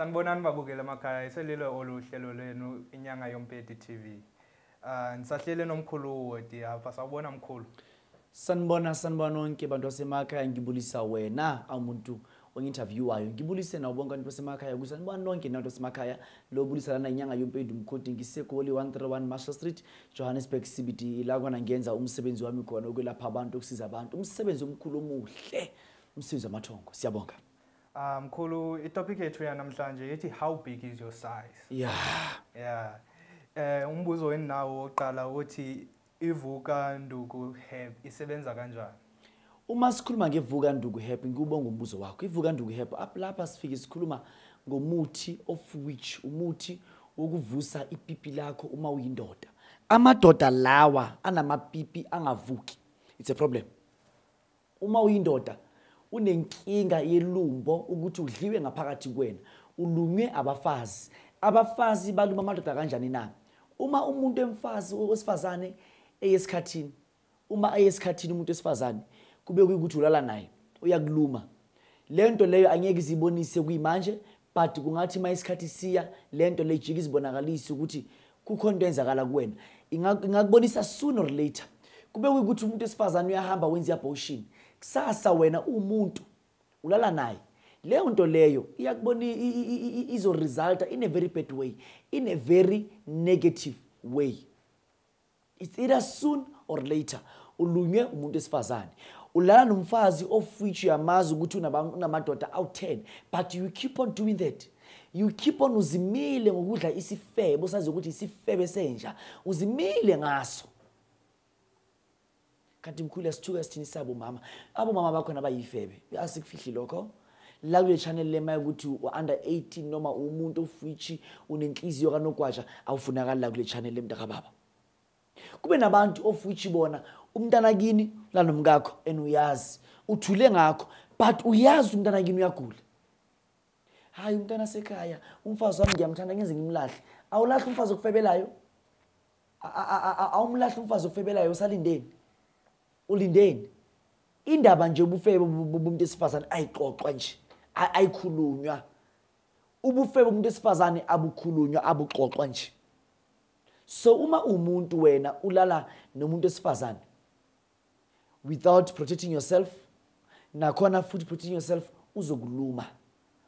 Sanibonani babukela emakhaya iselilo oluhlelo lenu inyanga yompeti TV. Ah nisahlele nomkhulu wodi apha sawubona mkhulu. sanibona sanibona nonke bantu basemakhaya ngibulisa wena awumuntu ongi-interviewayo ngibulise nawo bonke abantu basemakhaya ukuthi sanibona nonke nabantu basemakhaya lobulisa lana inyanga yompedu mkhodi ngisegoli 131 marshall street johannesburg cbd la kwana ngenza umsebenzi wami khona ukwelapha abantu ukusiza abantu. Umsebenzi omkhulu omuhle umsebenzi wamathongo. Siyabonga. Ah mkhulu itopic yethu yanamhlanje ithi how big is your size? ya Yeah. Eh umbuzo weninawo oqala uthi ivuka nduku heb isebenza kanjani? uma sikhuluma ngevuka nduku hep ngiwubonga umbuzo wakho ivuka nduku hep lapha sifike sikhuluma ngomuthi of which umuthi wokuvusa ipipi lakho uma uyindoda amadoda lawa anamapipi angavuki it's a problem uma uyindoda unenkinga yelumbo ukuthi udliwe ngaphakathi kwena. Ulunywe abafazi. Abafazi baluma amadoda kanjani na? Uma umuntu emfazi wesifazane eyesikhathini uma eyesikhathini umuntu wesifazane kube kuyukuthi ulala naye uyakuluma. Le nto leyo angeke izibonise kuyimanje but kungathi uma isikhathi siya le nto leyo ijike izibonakalise ukuthi kukhona into eyenzakala kuwena. Inga- ingakubonisa sooner or later. Kube kuyukuthi umuntu wesifazane uyahamba wenza i-abortion. Kusasa wena uwumuntu ulala naye. Leyo nto leyo iyakubona izoresulta in a very bad way in a very negative way. It's either soon or later. Ulunywe umuntu wesifazane. Ulala nomfazi of which uyamazi ukuthi unamadoda awu-10 but you keep on doing that. You keep on uzimile ngokudla isifebe usazi ukuthi isifebe senja uzimile ngaso. Kanti mkhulu yasithuka sithini sabo mama. Abomama bakhona bayifebe. Asikufihli lokho. La kule channel lema ukuthi u-under 18 noma umuntu ofwichi unenhliziyo kanogwaja awufunakali la kule channel lemntakababa kube nabantu of which bona umntana kini lanomkakho and uyazi. Uthule ngakho but uyazi umntana kini uyagula. Hayi umntana sekhaya umfazi wami ngiyamthanda ngenze ngimlahle. Awulahle umfazi okufebelayo? A- a- a- a- awumlahle umfazi okufebelayo usalindeni. Ulindeni. Indaba nje ubufebe bu- bu- bomuntu esifazane ayixoxwa nje a- ayikhulunywa. Ubufebe bomuntu esifazane abukhulunywa abuxoxwa nje. So uma umuntu wena ulala nomuntu esifazane without protecting yourself nakhona futhi protecting yourself uzokuluma.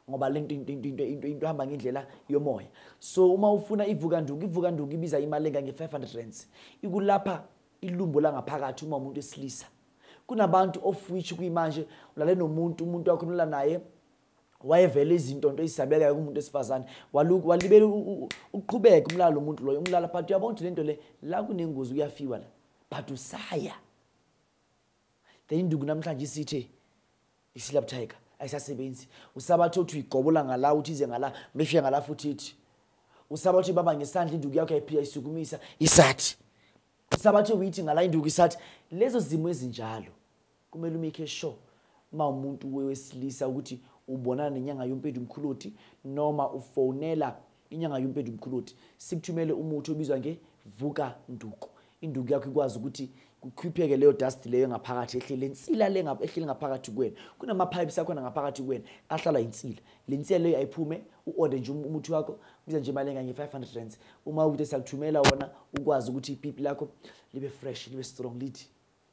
Ngoba lento into into into into into hamba ngendlela yomoya. So uma ufuna ivuka nduku ivuka nduku ibiza imali engange 500 rands. Ikulapha ilumbo langaphakathi uma umuntu esilisa. Kunabantu of which kuyimanje ulale nomuntu umuntu wakho nolala naye wayevele izinto nto ezisabekayo kumuntu esifazane walu- walibele u- u- uqhubeke umlalo umuntu loyo umlala but uyabona ukuthi lento le la kunengozi uyafiwa la but usaya. Then induku namhlanje isithe isilap tiger ayisasebenzi. Usabathi uthi uyigobola ngala uthi ize ngala mefika ngala futhi ithi. Usabathi baba ngesandla induku yakho ayiphila isukumisa. Isathi usabathi uyithi ngala induku isathi lezo zimo ezinjalo kumele umake sure uma umuntu wesilisa ukuthi ubonana nenyanga yompedu mkhuloti noma ufonela inyanga yompedu mkhuloti sikuthumele umuthi obizwa ngevuka nduku. Induku yakho ikwazi ukuthi kukhipheke leyo dust leyo ngaphakathi ehlele insila le ngap- ehleli ngaphakathi kwena kunama-pipes akhona ngaphakathi kwena ahlala insila. Le nsila leyo ayiphume u-ode nje um- umuthi wakho biza nje imali engange-500 rands. Uma ukuthi siyakuthumela wona ukwazi ukuthi ipipi lakho libe fresh libe strong lithi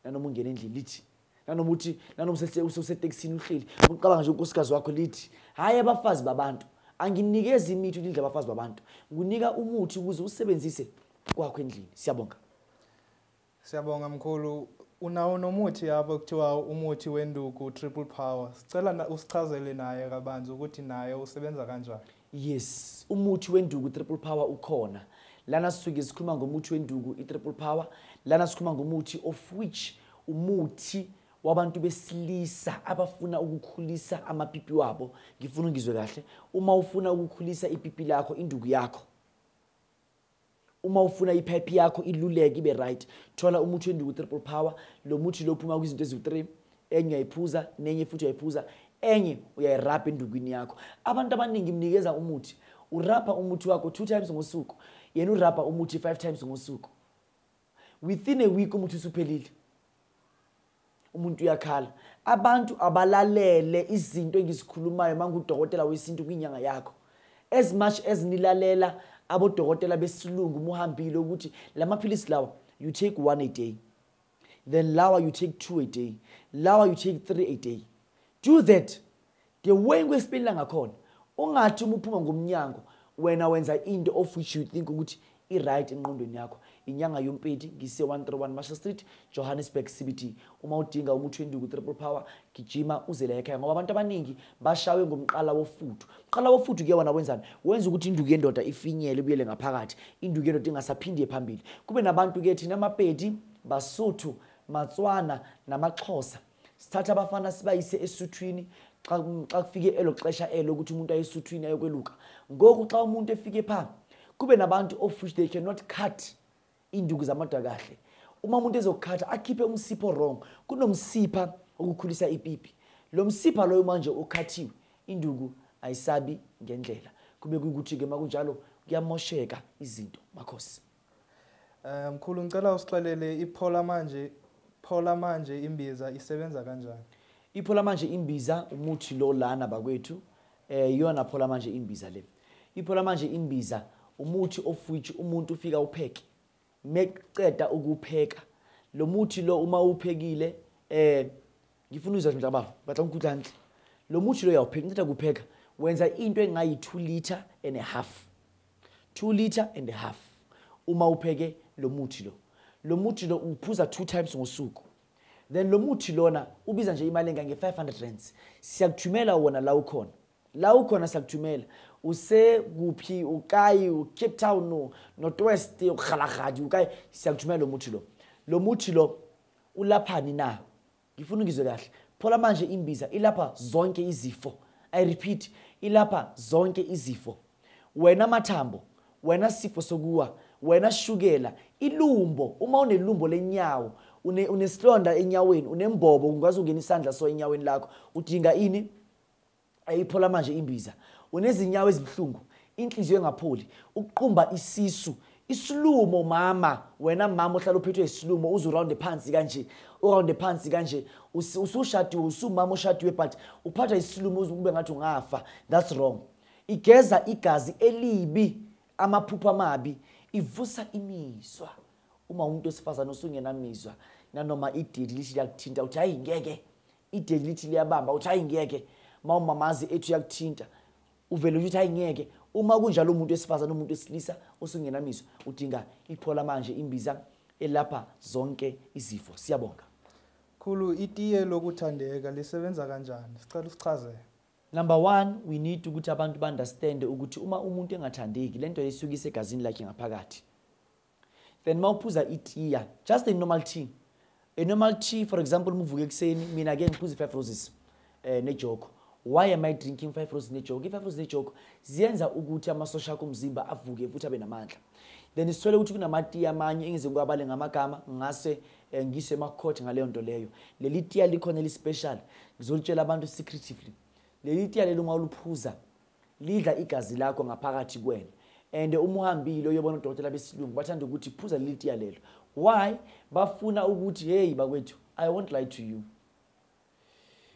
nanoma ungena endlini lithi nanoma uthi nanoma usese- usetekisini uhleli ucabanga nje unkosikazi wakho lithi hhayi abafazi babantu anginikezi imithi ukuthi idle abafazi babantu. Ngunika umuthi ukuze usebenzise kwakho endlini siyabonga. Siyabonga mkhulu. Unawo nomuthi yabo kuthiwa umuthi wenduku triple power. Sicela na- usichazele naye kabanzi ukuthi naye usebenza kanjani. yes umuthi wenduku triple power ukhona lana sisuke sikhuluma ngomuthi wenduku i-triple power lana sikhuluma ngomuthi of which umuthi wabantu besilisa abafuna ukukhulisa amapipi wabo ngifuna ungizwe kahle uma ufuna ukukhulisa ipipi lakho induku yakho uma ufuna ipipe yakho iluleke ibe right. Thola umuthi wenduku triple power lo muthi lo uphuma kwizinto eziwu-3 enye uyayiphuza nenye futhi uyayiphuza. Enye uyayirabha endukwini yakho. Abantu abaningi mnikeza umuthi. Urabha umuthi wakho two times ngosuku. Yena urabha umuthi five times ngosuku. Within a week umuthi usuphelile. Umuntu uyakhala. Abantu abalalele izinto engizikhulumayo uma ngudokotela wesintu kwinyanga yakho. As much as nilalela abodokotela besilungu muhambile ukuthi la maphilisi lawa you take one a day then lawa you take two a day lawa you take three a day. Do that. The way kwesipelila ngakhona ungathi uma uphuma ngomnyango wena wenza into of which you think ukuthi i-right enqondweni yakho. Inyanga yompeti ngise-131 marshall street johannesburg cbt uma udinga umuthi wenduku triple power gijima uzele ekhaya ngoba abantu abaningi bashawe ngomqala wofuthu. Mqala wofuthu kuye wona wenzani? Wenza ukuthi induku yendoda ifinyele ibuyele ngaphakathi. Induku yendoda ingasaphindi phambili kube nabantu-ke thina amapedi basuthu matswana namaxhosa. Sithatha abafana sibayise esuthwini xa xa kufike elo xesha elo ukuthi umuntu aye esuthwini ayokweluka ngoku xa umuntu efike phaa kube nabantu of which they cannot cut induku zamadoda kahle. Uma umuntu ezokukhatha akhiphe umsipho wrong kunomsipha okukhulisa ipipi. Lo msipha loyo manje ukhathiwe induku ayisabi ngendlela. Kube kuyukuthi-ke uma kunjalo kuyamosheka izinto makhosi. Um mkhulu ngicela usixelele iphola manje phola manje imbiza isebenza kanjani? Iphola manje imbiza umuthi lo lana bakwethu. Eh iyona phola manje imbiza le. Iphola manje imbiza umuthi of which umuntu ufika upheke meqeda ukupheka. Lo muthi lo uma uphekile eh ngifuna uzwa nje baba batla ngikudlanhle lo muthi lo uyawupheka nceda kupheka wenza into engayi 2 liter and a half. 2 liter and a half. Uma upheke lo muthi lo. Lo muthi lo uphuza two times ngosuku. Then lo muthi lona ubiza nje imali engange 500 rands. Siyakuthumela wona la ukhona. La ukhona siyakuthumela usekuphi ukayi ucape town no- northwest ukhalagadi ukayi. Siyakuthumela lo muthi lo. Lo muthi lo ulaphani na? Ngifuna ungizwe kahle. Phola manje imbiza ilapha zonke izifo. I repeat ilapha zonke izifo. Wena mathambo wena sifo sokuwa wena shukela ilumbo uma unelumbo lenyawo une- unesilonda enyaweni unembobo ungaze ungena isandla so enyaweni lakho udinga ini? Ayiphola manje imbiza. Unezinyawo ezibuhlungu inhliziyo engapholi ukuqumba isisu isilumo mama wena mama ohlala uphethwe isilumo uze urawunde phansi kanje urawunde phansi kanje usi- usushadiwe usumama oshadiwe but uphathwa isilumo uze kube ngathi ungafa. That's wrong. Igeza igazi elibi amaphupho amabi ivusa imizwa. Uma umuntu wesifazane usungenamizwa nanoma idedi lithi liyakuthinta uthi hayi ngeke. Idedi lithi liyabamba uthi hayi ngeke. Ma umamazi ethu yakuthinta uvele uthi hayi ngeke. Uma kunjalo umuntu wesifazane umuntu wesilisa osungenamizwa udinga iphola manje imbiza elapha zonke izifo. Siyabonga. Khulu itiye lokuthandeka lisebenza kanjani? Sicela usichazele number one we need ukuthi abantu ba-understande ukuthi uma umuntu engathandeki le nto isuke isegazini lakhe ngaphakathi then uma uphuza itiya just a normal tea. A normal tea for example uma uvuke ekuseni mina-ke ngiphuza i-five roses um nejoko. Why am i drinking five roses nejoko i-five roses nejoko ziyenza ukuthi amasosha akho omzimba avuke futhi abe namandla. Then sithole ukuthi kunamatiya amanye engize ngiwabale ngamagama ngase um ngise emakhothe ngaleyo nto leyo. Leli tiya likhona lispecial ngizolitshela abantu secretively. Leli tiya leli uma uluphuza lidla igazi lakho ngaphakathi kwena and uma uhambile uyobona udokotela besilungu bathanda ukuthi phuza leli tiya lelo. Why? Bafuna ukuthi hey bakwethu i won't lie to you.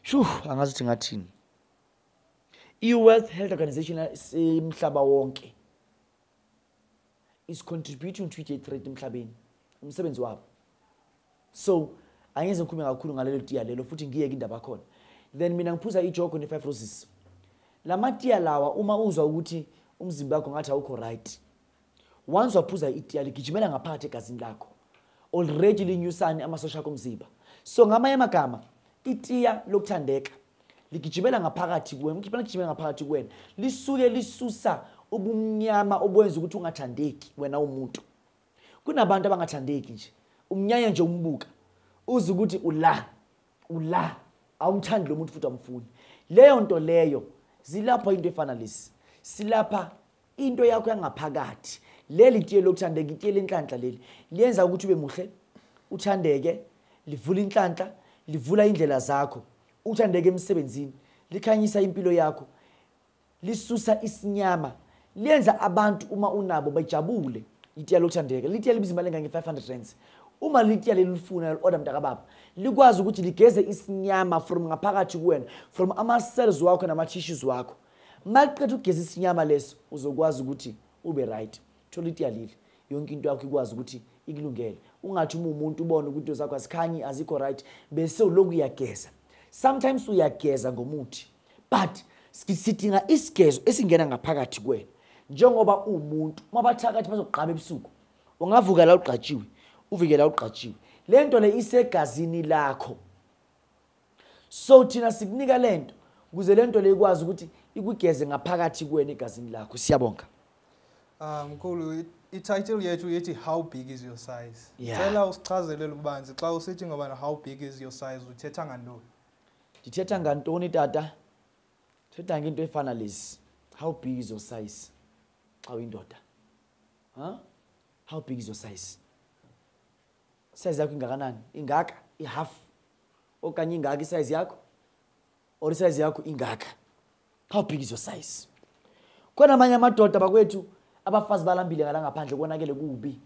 Shu angazi ukuthi ngathini? I-world health organization emhlaba wonke is contributing to i-j rate emhlabeni umsebenzi wabo. So angeze ngikhulume kakhulu ngalelo tiya lelo futhi ngiyeke indaba khona then mina ngiphuza ijogo ne-five roses la matiya lawa uma uzwa ukuthi umzimba wakho ngathi awukho right once waphuza itiya ligijimela ngaphakathi egazini lakho already linyusane amasosha akho omzimba so ngamanye amagama itiya lokuthandeka ligijimela ngaphakathi kuwena ligijimela ligijimela ngaphakathi kuwena lisuke lisusa ubumnyama obwenza ukuthi ungathandeki wena umuntu. Kunabantu abangathandeki nje. Umnyanya nje umbuka. Uze ukuthi ula ula. Awumthandi lo muntu futhi amfuni leyo nto leyo zilapha into efana lesi. Silapha into yakho yangaphakathi. Leli tiye lokuthandeka itiye lenhlanhla leli liyenza ukuthi ube muhle uthandeke livula inhlanhla livula indlela zakho. Uthandeke emsebenzini likhanyisa impilo yakho lisusa isinyama liyenza abantu uma unabo bajabule itiya lokuthandeka litiya libizima lengange-500 rands. Uma litiya leli lifuna li-order mntakababa likwazi ukuthi ligeze isinyama from ngaphakathi kuwena from ama-cells wakho nama-tissues wakho. Maqeda ukugezisa inyama leso uzokwazi ukuthi ube right. Thola itiyalile yonke into yakho ikwazi ukuthi ikulungele. Ungathi uma umuntu ubone ukuthi into zakho azikhanyi azikho right bese uloku uyageza. Sometimes uyageza ngomuthi but sidinga isigezo esingena ngaphakathi kwena njengoba umuntu uma bathakathi bazogqaba ebusuku ungavuka la ugqatshiwe uvike la ugqatshiwe. Le nto le isegazini lakho. So thina sikunika le nto ukuze le nto le ikwazi ukuthi ikugeze ngaphakathi kwena egazini lakho. Siyabonga. Um mkhulu i- i-title yethu ithi how big is your size? Yeah. Cela usichazelele ubanzi xa usithi ngoba how big is your size? uthetha ngantoni? Ndithetha ngantoni tata? Thetha ngento efana lezi how big is your size? Xa uyindoda. Huh? how big is your size? Size yakho ingakanani? Ingaka? Ihalf? Okanye ingaka isize yakho? Or isize yakho ingaka? How big is your size? Khona amanye amadoda bakwethu abafazi balambile ngala ngaphandle konakele kubi.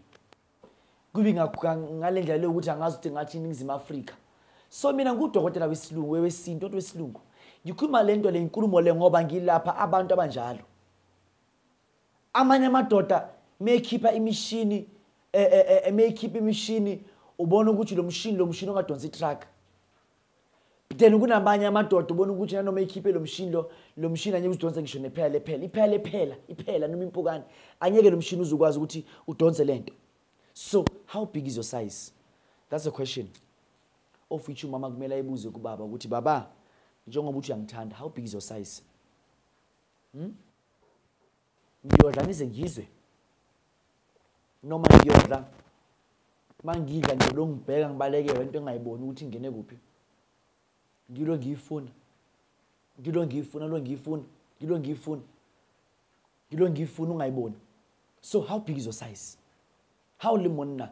Kubi nga- ngale ndlela leyo ukuthi angazi ukuthi ngathi iningizimu afrika so mina ngudokotela wesilungu wesintu othi wesilungu ngikhuluma le nto le inkulumo le ngoba ngilapha abantu abanjalo. Amanye amadoda mekhipha imishini eh, eh, eh, mekhipha imishini ubona ukuthi lo mshini lo mshini ongadonsa itruck. Then kunamanye amadoda ubona ukuthi nanoma ekhiphe lo mshini lo lo mshini angeke uzidonse ngisho nephela lephela iphela lephela iphela noma impukane angeke lo mshini uzokwazi ukuthi udonse lento so how big is your size? That's a question. Of which umama kumele ayibuze kubaba ukuthi baba njengoba uthi uyangithanda how big is your size? Hmm? ngiyodla ngize ngizwe. Noma ngiyodla mangidla ngiyolo ngibheka ngibalekele into engayiboni ukuthi ingene kuphi. Ngilo ngiyifuna. Ngilo ngiyifuna lo ngiyifuna ngilo ngiyifuna ngilo ngiyifuna ungayiboni. So how big is your size? How limonna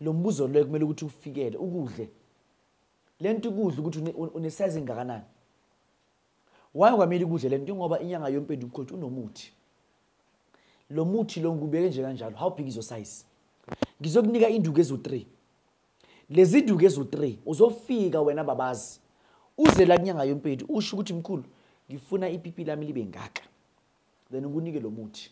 lo mbuzo lo kumele ukuthi ufikele ukudle. Lento ukudla ukuthi une- une- unesize engakanani? Why kwamele ukudle lento ngoba inyanga yompedu mkhothi unomuthi. Lo muthi lo ngubeke nje kanjalo how big is your size? Ngizokunika induku ezu-3 lezi duku ezu-3 uzofika wena babazi. Uze la kunyanga yompedu usho ukuthi mkhulu ngifuna ipipi lami libe ngaka. Then ukunike lo muthi.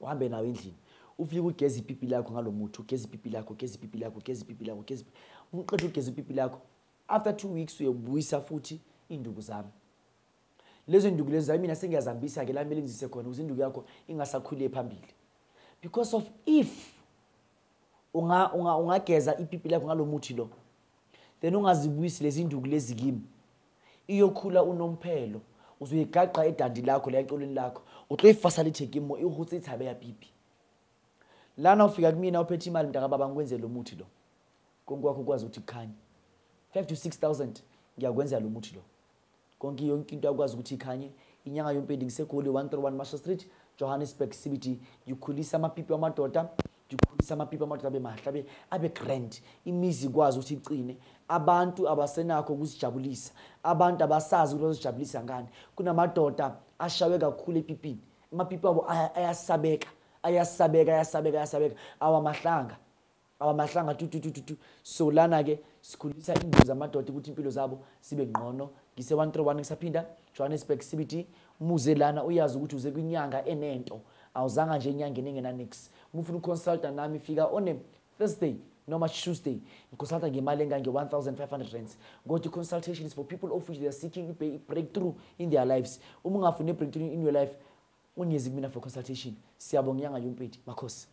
Uhambe nawo endlini. Ufike ugeze ipipi lakho ngalo muthi ugeze ipipi lakho ugeze ipipi lakho ugeze ipipi lakho ugeze umqeda ugeze ipipi lakho. After two weeks uyobuyisa futhi iy'nduku zami. Lezo nduku lezi zami mina sengiyazambisa-ke la kumele ngizise khona ukuze induku yakho ingasakhulile phambili. Because of if unga- unga- ungageza ipipi lakho ngalo muthi lo then ungazibuyisi lezi nduku lezi kimi. Iyokhula unomphelo uzoyigaqa edandi lakho la ecolweni lakho utloyifasalithe kimo ihutse ithabe ya pipi lana ufika kumina uphethe imali mntakababa ngikwenze lo muthi lo. Konke kwakho ukwazi ukuthi kukhanye. 5 to 6000 ngiyakwenza lo muthi lo. Konke yonke into yakwazi ukuthi ikhanye. Inyanga yompendi ngisegoli 131 marshall street johannesburg cbt ngikhulisa amapipi amadoda ngikhulisa amapipi amadoda abe mahle abe, abe grand. Imizi ikwazi ukuthi icine. Abantu abasenakho ukuzijabulisa. Abantu abasazi ukuthi bazijabulisa ngani. Kunamadoda ashawe kakhulu epipini amapipi abo aya- ayasabeka ayasabeka ayasabeka ayasabeka. Awamahlanga awamahlanga tututututu so lana-ke sikhulisa iy'nduku zamadoda ukuthi impilo zabo zibe ngqono ngise-131 ngisaphinda johannesburg cbt umuze lana uyazi ukuthi uze kwinyanga enento. Awuzanga nje enyangeni engenanix uma ufuna uconsulta nami fika on a thursday noma tuesday. Ngiconsulta ngemali engange-1500 rands. Ngoba i-consultation is for people of which they are seeking breakthrough in their lives. Uma ungafuni i-breakthrough in your life ungezi kumina for consultation. Siyabonga inyanga yompeti makhosi